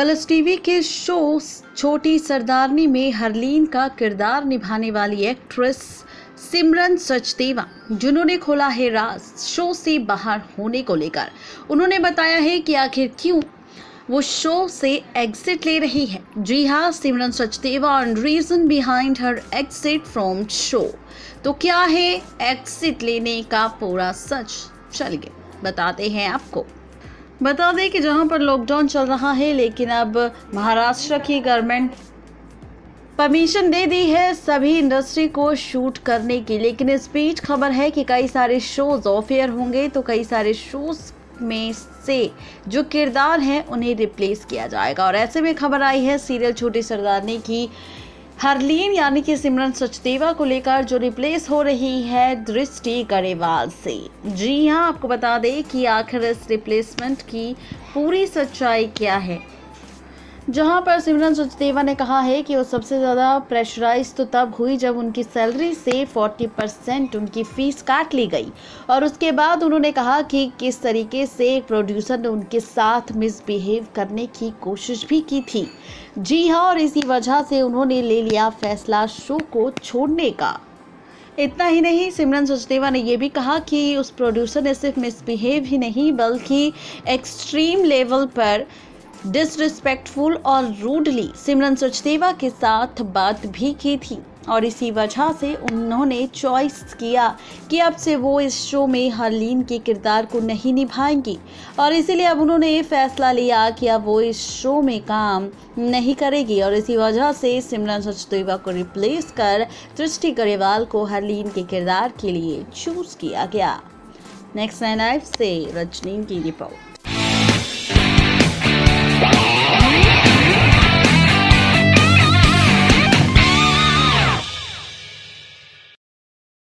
Colors TV के show छोटी सरदारनी में हरलीन का किरदार निभाने वाली एक्ट्रेस सिमरन सचदेवा, जिन्होंने खोला है राज, शो से बाहर होने को लेकर। उन्होंने बताया है कि आखिर क्यों वो शो से एग्जिट ले रही है। जी हाँ Simran Sachdeva on reason behind her exit from show. तो क्या है एग्जिट लेने का पूरा सच? चलिए, बताते हैं आपको। बता दें कि जहाँ पर लॉकडाउन चल रहा है, लेकिन अब महाराष्ट्र की गवर्नमेंट परमिशन दे दी है सभी इंडस्ट्री को शूट करने की। लेकिन इस बीच खबर है कि कई सारे शोज़ ऑफ़ एयर होंगे तो कई सारे शोज़ में से जो किरदार हैं, उन्हें रिप्लेस किया जाएगा। और ऐसे में खबर आई है सीरियल छोटी सरदारनी की हरलीन यानी कि सिमरन सचदेवा को लेकर जो रिप्लेस हो रही है दृष्टि गरेवाल से। जी हाँ आपको बता दें कि आखिर इस रिप्लेसमेंट की पूरी सच्चाई क्या है? जहाँ पर सिमरन सचदेवा ने कहा है कि वो सबसे ज़्यादा प्रेशराइज तो तब हुई जब उनकी सैलरी से 40 परसेंट उनकी फ़ीस काट ली गई। और उसके बाद उन्होंने कहा कि किस तरीके से एक प्रोड्यूसर ने उनके साथ मिसबिहेव करने की कोशिश भी की थी। जी हाँ और इसी वजह से उन्होंने ले लिया फैसला शो को छोड़ने का। इतना ही नहीं, सिमरन सचदेवा ने यह भी कहा कि उस प्रोड्यूसर ने सिर्फ़ मिसबिहेव ही नहीं, बल्कि एक्सट्रीम लेवल पर डिसरिस्पेक्टफुल और रूडली सिमरन सचदेवा के साथ बात भी की थी। और इसी वजह से उन्होंने चॉइस किया कि अब से वो इस शो में हरलीन के किरदार को नहीं निभाएँगी। और इसीलिए अब उन्होंने फैसला लिया कि अब वो इस शो में काम नहीं करेगी। और इसी वजह से सिमरन सचदेवा को रिप्लेस कर दृष्टि गरेवाल को हरलीन के किरदार के लिए चूज़ किया गया। नेक्स्ट नाइन लाइफ से रजनी की रिपोर्ट